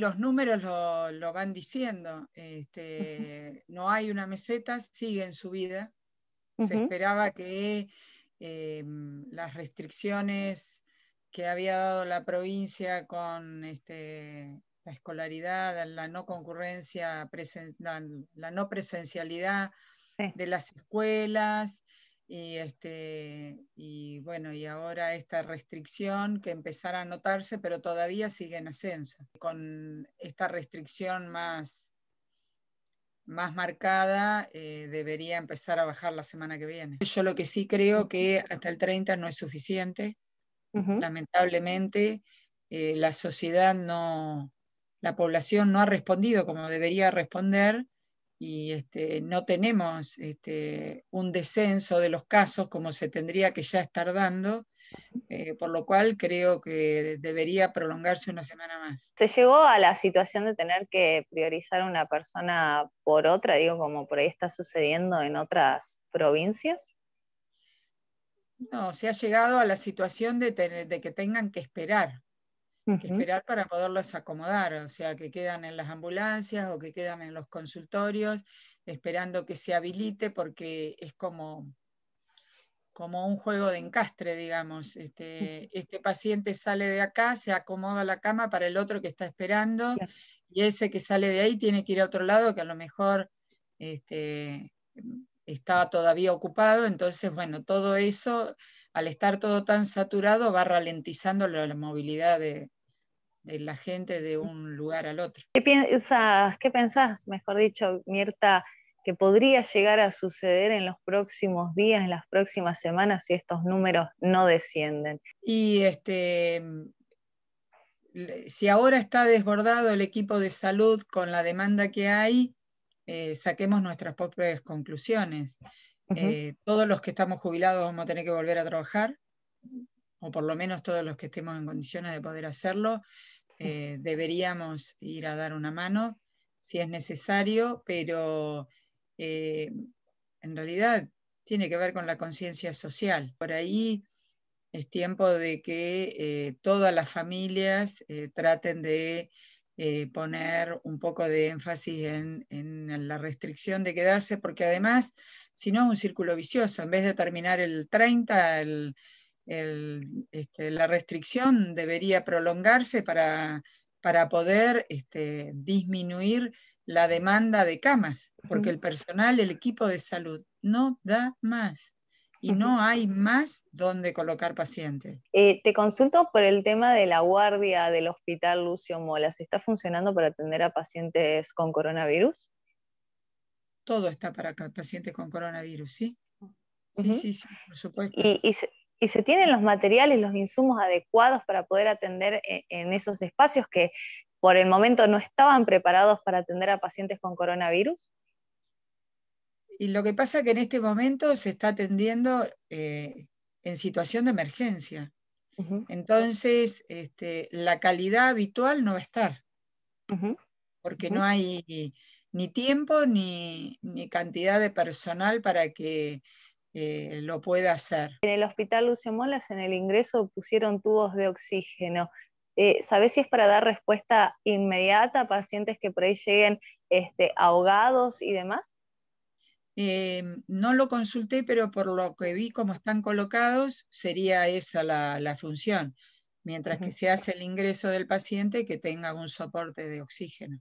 Los números lo, van diciendo. Este, no hay una meseta, sigue en subida. Se esperaba que eh, las restricciones que había dado la provincia con este, la escolaridad, la no concurrencia, la, no presencialidad de las escuelas, y, este, y bueno, y ahora esta restricción que empezara a notarse, pero todavía sigue en ascenso. Con esta restricción más, más marcada, eh, debería empezar a bajar la semana que viene. Yo lo que sí creo que hasta el 30 no es suficiente. Lamentablemente, eh, la sociedad no, la población no ha respondido como debería responder y este, no tenemos este, un descenso de los casos como se tendría que ya estar dando, eh, por lo cual creo que debería prolongarse una semana más. ¿Se llegó a la situación de tener que priorizar una persona por otra, digo, como por ahí está sucediendo en otras provincias? No, se ha llegado a la situación de, de que tengan que esperar, esperar para poderlos acomodar, o sea, que quedan en las ambulancias o que quedan en los consultorios esperando que se habilite porque es como, como un juego de encastre, digamos. Este, este paciente sale de acá, se acomoda la cama para el otro que está esperando y ese que sale de ahí tiene que ir a otro lado que a lo mejor este, está todavía ocupado, entonces, bueno, todo eso al estar todo tan saturado va ralentizando la, movilidad de, la gente de un lugar al otro. ¿Qué piensas, qué pensás, mejor dicho, Mirta, que podría llegar a suceder en los próximos días, en las próximas semanas, si estos números no descienden? Y este, si ahora está desbordado el equipo de salud con la demanda que hay, eh, saquemos nuestras propias conclusiones. Eh, todos los que estamos jubilados vamos a tener que volver a trabajar, o por lo menos todos los que estemos en condiciones de poder hacerlo, eh, deberíamos ir a dar una mano si es necesario, pero eh, en realidad tiene que ver con la conciencia social. Por ahí es tiempo de que todas las familias traten de poner un poco de énfasis en, en, la restricción de quedarse, porque además sino un círculo vicioso. En vez de terminar el 30, este, la restricción debería prolongarse para, para poder este, disminuir la demanda de camas, porque el personal, el equipo de salud no da más y no hay más donde colocar pacientes. Eh, te consulto por el tema de la guardia del hospital Lucio Molas. ¿Está funcionando para atender a pacientes con coronavirus? todo está para pacientes con coronavirus, ¿sí? Sí, sí, sí, por supuesto. ¿Y, se, tienen los materiales, los insumos adecuados para poder atender e, en, esos espacios que por el momento no estaban preparados para atender a pacientes con coronavirus? Y lo que pasa es que en este momento se está atendiendo eh, en situación de emergencia. Entonces, este, la calidad habitual no va a estar, porque no hay ni tiempo ni, cantidad de personal para que eh, lo pueda hacer. En el hospital Lucio Molas, en el ingreso, pusieron tubos de oxígeno. Eh, ¿Sabés si es para dar respuesta inmediata a pacientes que por ahí lleguen este, ahogados y demás? Eh, no lo consulté, pero por lo que vi cómo están colocados, sería esa la, función, mientras que se hace el ingreso del paciente que tenga un soporte de oxígeno.